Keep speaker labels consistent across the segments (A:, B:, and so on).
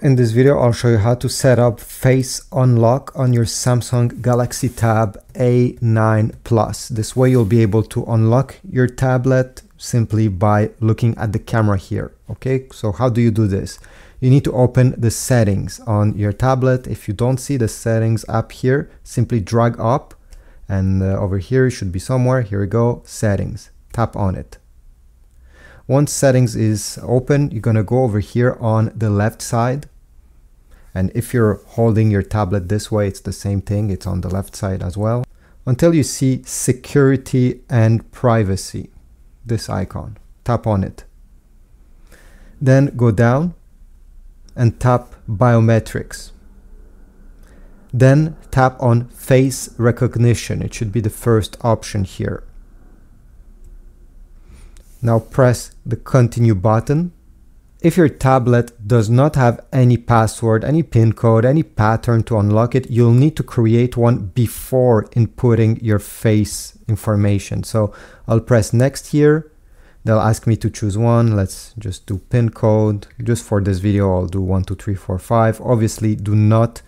A: In this video, I'll show you how to set up Face Unlock on your Samsung Galaxy Tab A9 Plus. This way you'll be able to unlock your tablet simply by looking at the camera here. Okay, so how do you do this? You need to open the settings on your tablet. If you don't see the settings app here, simply drag up and uh, over here it should be somewhere. Here we go, settings, tap on it. Once settings is open, you're gonna go over here on the left side and if you're holding your tablet this way, it's the same thing. It's on the left side as well. Until you see security and privacy, this icon, tap on it. Then go down and tap biometrics. Then tap on face recognition. It should be the first option here. Now press the continue button if your tablet does not have any password, any pin code, any pattern to unlock it, you'll need to create one before inputting your face information. So I'll press next here. They'll ask me to choose one. Let's just do pin code. Just for this video, I'll do one, two, three, four, five. Obviously, do not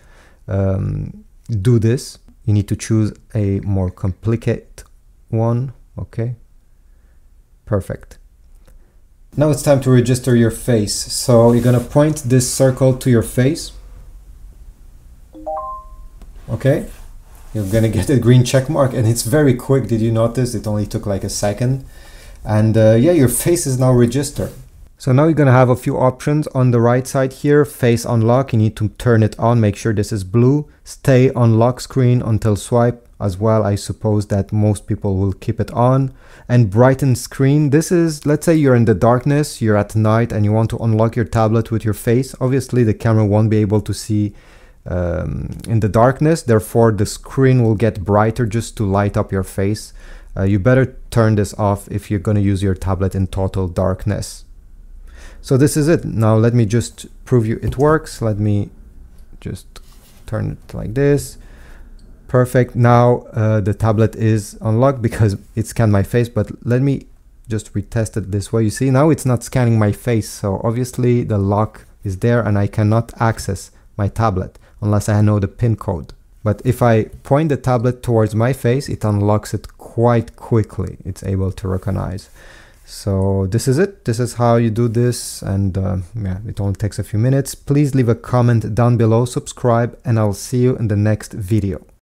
A: um, do this. You need to choose a more complicated one. Okay. Perfect. Now it's time to register your face. So you're gonna point this circle to your face. Okay, you're gonna get a green check mark and it's very quick. Did you notice? It only took like a second. And uh, yeah, your face is now registered. So now you're gonna have a few options on the right side here. Face unlock, you need to turn it on, make sure this is blue. Stay on lock screen until swipe as well. I suppose that most people will keep it on. And brighten screen, this is, let's say you're in the darkness, you're at night and you want to unlock your tablet with your face. Obviously the camera won't be able to see um, in the darkness, therefore the screen will get brighter just to light up your face. Uh, you better turn this off if you're going to use your tablet in total darkness. So this is it. Now let me just prove you it works. Let me just turn it like this perfect. Now uh, the tablet is unlocked because it scanned my face but let me just retest it this way. You see now it's not scanning my face so obviously the lock is there and I cannot access my tablet unless I know the pin code. But if I point the tablet towards my face it unlocks it quite quickly. It's able to recognize. So this is it. This is how you do this and uh, yeah it only takes a few minutes. Please leave a comment down below subscribe and I'll see you in the next video